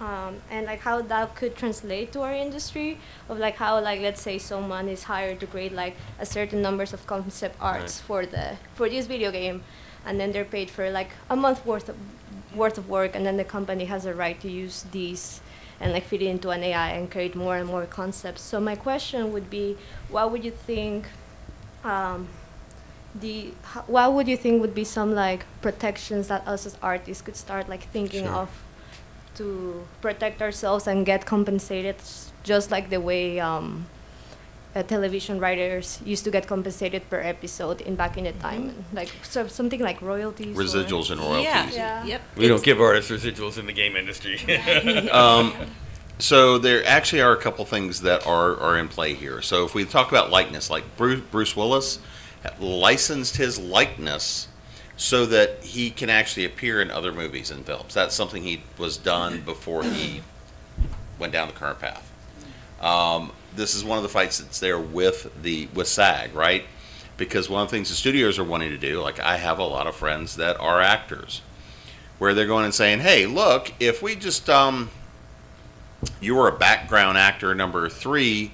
Um, and like how that could translate to our industry of like how like let's say someone is hired to create like a certain numbers of concept arts for the for this video game and then they're paid for like a month worth of worth of work and then the company has a right to use these and like feed it into an AI and create more and more concepts. So my question would be what would you think um, the what would you think would be some like protections that us as artists could start like thinking Sure. of to protect ourselves and get compensated just like the way um, uh, television writers used to get compensated per episode in back in the time and like so something like royalties or- residuals and royalties. Yeah. Yeah. Yep. We don't give artists residuals in the game industry. Um, so there actually are a couple things that are, are in play here. So if we talk about likeness, like Bruce, Bruce Willis licensed his likeness so that he can actually appear in other movies and films. That's something he was done before he went down the current path. Um, this is one of the fights that's there with the with SAG, right? Because one of the things the studios are wanting to do, like I have a lot of friends that are actors, where they're going and saying, "Hey, look, if we just um, you were a background actor number three,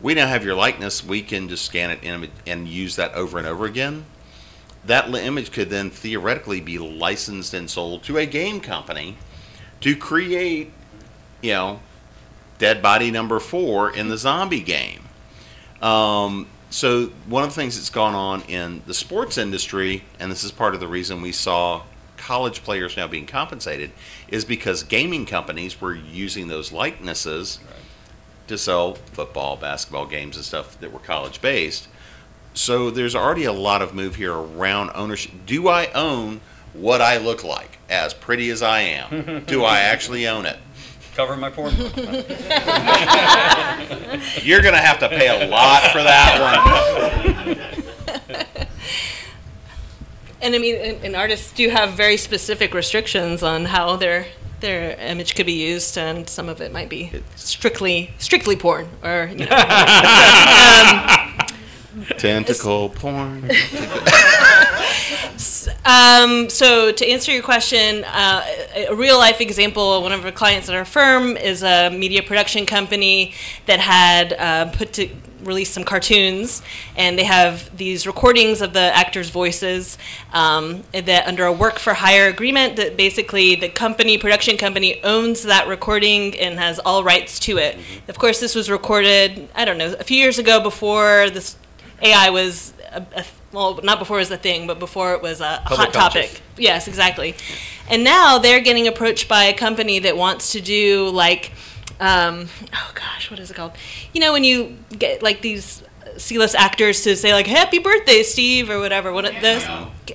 we now have your likeness. We can just scan it in and use that over and over again. That image could then theoretically be licensed and sold to a game company to create, you know, dead body number four in the zombie game. Um, so one of the things that's gone on in the sports industry, and this is part of the reason we saw college players now being compensated, is because gaming companies were using those likenesses to sell football, basketball games, and stuff that were college based. So there's already a lot of move here around ownership. Do I own what I look like, as pretty as I am? Do I actually own it? Cover my porn. You're going to have to pay a lot for that one. And I mean, and, and artists do have very specific restrictions on how their their image could be used, and some of it might be strictly strictly porn or. You know. um, Tentacle porn. Um, so to answer your question, uh, a real life example, one of our clients at our firm is a media production company that had uh, put to release some cartoons, and they have these recordings of the actors' voices um, that under a work for hire agreement that basically the company, production company, owns that recording and has all rights to it. Of course, this was recorded, I don't know, a few years ago before this AI was a, a well, not before it was a thing, but before it was a Public hot topic. conscious. Yes, exactly. And now they're getting approached by a company that wants to do like, um, oh gosh, what is it called? You know, when you get like these C-list actors to say like "Happy Birthday, Steve" or whatever. What it- this?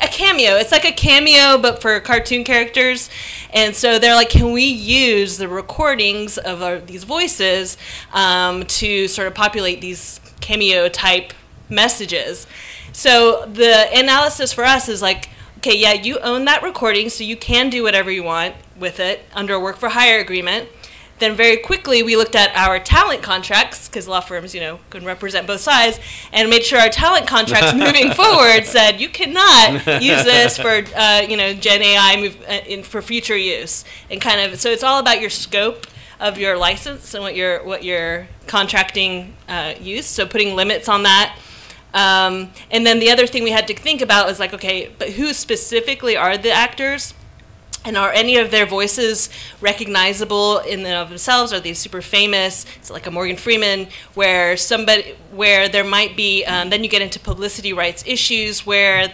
A cameo. It's like a cameo, but for cartoon characters. And so they're like, can we use the recordings of our, these voices um, to sort of populate these cameo type messages? So the analysis for us is like, okay, yeah, you own that recording, so you can do whatever you want with it under a work for hire agreement. Then very quickly we looked at our talent contracts because law firms, you know, can represent both sides, and made sure our talent contracts moving forward said you cannot use this for, uh, you know, Gen AI move, uh, in, for future use, and kind of so it's all about your scope of your license and what your what your contracting uh, use. So putting limits on that. Um, and then the other thing we had to think about was like, okay, but who specifically are the actors? And are any of their voices recognizable in and of themselves? Are they super famous? It's like a Morgan Freeman, where somebody, where there might be, um, then you get into publicity rights issues, where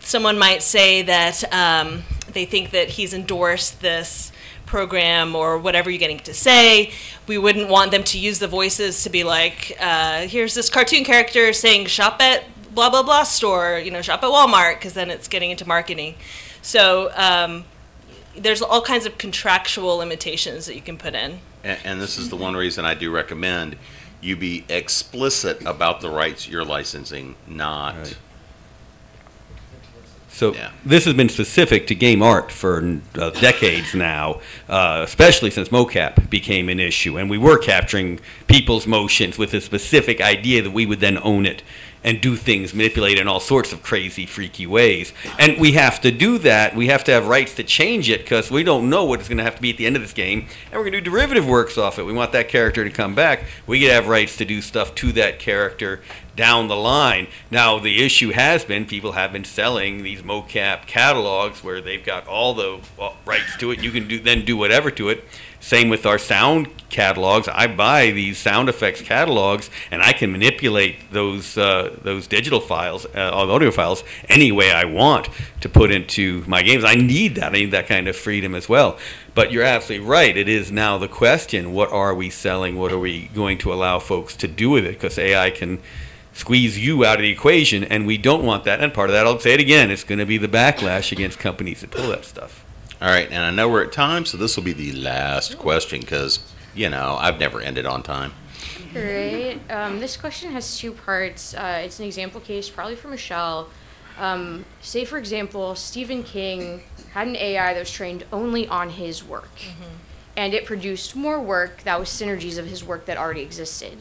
someone might say that um, they think that he's endorsed this program or whatever you're getting to say. We wouldn't want them to use the voices to be like, uh, here's this cartoon character saying shop at blah blah blah store, you know, shop at Walmart, because then it's getting into marketing. So um, there's all kinds of contractual limitations that you can put in. And, and this is the one reason I do recommend you be explicit about the rights you're licensing, not. So this has been specific to game art for uh, decades now, uh, especially since mocap became an issue, and we were capturing people's motions with a specific idea that we would then own it and do things, manipulate in all sorts of crazy, freaky ways. And we have to do that. We have to have rights to change it because we don't know what it's going to have to be at the end of this game, and we're going to do derivative works off it. We want that character to come back. We could have rights to do stuff to that character down the line. Now, the issue has been people have been selling these mocap catalogs where they've got all the rights to it. You can do then do whatever to it. Same with our sound catalogs. I buy these sound effects catalogs, and I can manipulate those uh, those digital files, uh, audio files, any way I want to put into my games. I need that. I need that kind of freedom as well. But you're absolutely right. It is now the question: What are we selling? What are we going to allow folks to do with it? Because AI can squeeze you out of the equation, and we don't want that. And part of that, I'll say it again, it's going to be the backlash against companies that pull that stuff. All right, and I know we're at time, so this will be the last question because, you know, I've never ended on time. Great. Um, this question has two parts. Uh, it's an example case, probably for Michelle. Um, say, for example, Stephen King had an AI that was trained only on his work, and it produced more work that was synergies of his work that already existed.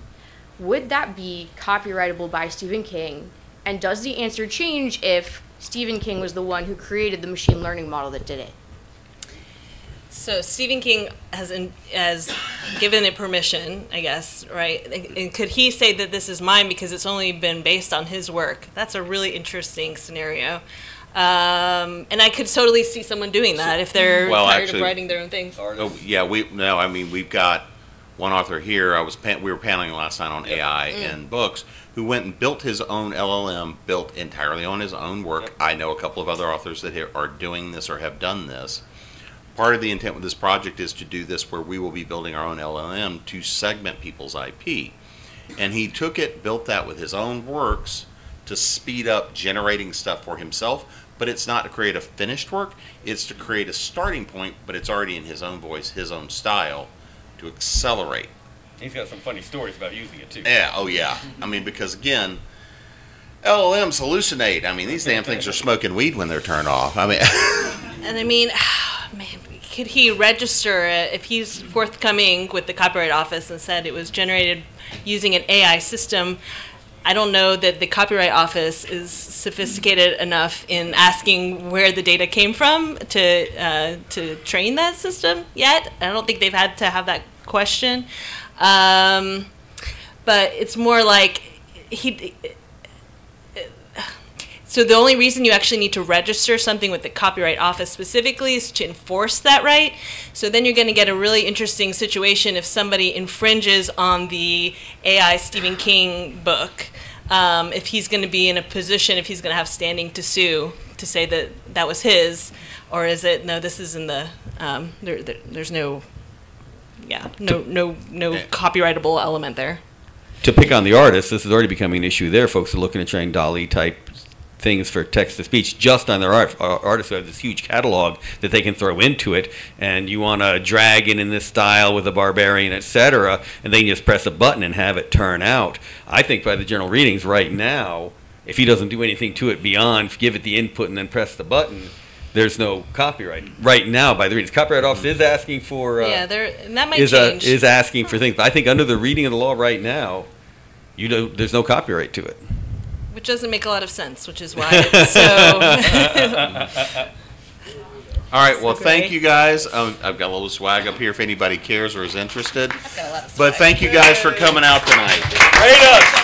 Would that be copyrightable by Stephen King? And does the answer change if Stephen King was the one who created the machine learning model that did it? So Stephen King has in, has given it permission, I guess, right? And- And could he say that this is mine because it's only been based on his work? That's a really interesting scenario. Um, and I could totally see someone doing that if they're Well, tired actually- of writing their own things. Oh, yeah, we no. I mean, we've got one author here. I was pan- we were paneling last night on AI Mm. and books, who went and built his own LLM, built entirely on his own work. I know a couple of other authors that are doing this or have done this. Part of the intent with this project is to do this where we will be building our own LLM to segment people's IP. And he took it, built that with his own works to speed up generating stuff for himself. But it's not to create a finished work, it's to create a starting point, but it's already in his own voice, his own style to accelerate. He's got some funny stories about using it too. Yeah, oh yeah. I mean, because again, LLMs hallucinate. I mean, these damn things are smoking weed when they're turned off. I mean, And I mean, man, could he register if he's forthcoming with the Copyright Office and said it was generated using an AI system? I don't know that the Copyright Office is sophisticated enough in asking where the data came from to uh, to train that system yet. I don't think they've had to have that question. Um, but it's more like he so the only reason you actually need to register something with the Copyright Office specifically is to enforce that right. So then you're going to get a really interesting situation if somebody infringes on the AI Stephen King book. Um, if he's going to be in a position, if he's going to have standing to sue to say that that was his, or is it no? This is in the um, there, there, There's no, yeah, no no no copyrightable element there. to pick on the artist, this is already becoming an issue there. Folks are looking at train Dolly type things for text to speech just on their art. Ar- Artists who have this huge catalog that they can throw into it, and you want a dragon in this style with a barbarian, etc., and they can just press a button and have it turn out. I think by the general readings right now, if he doesn't do anything to it beyond give it the input and then press the button. There's no copyright right now by the readings. Copyright Office is asking for uh, yeah, there that might is uh, change. is asking for things. But I think under the reading of the law right now, you know, there's no copyright to it. Which doesn't make a lot of sense, which is why it's so. all right. Well, So thank you guys. Um, I've got a little swag up here if anybody cares or is interested. got a lot of But thank you guys for coming out tonight. Rate us.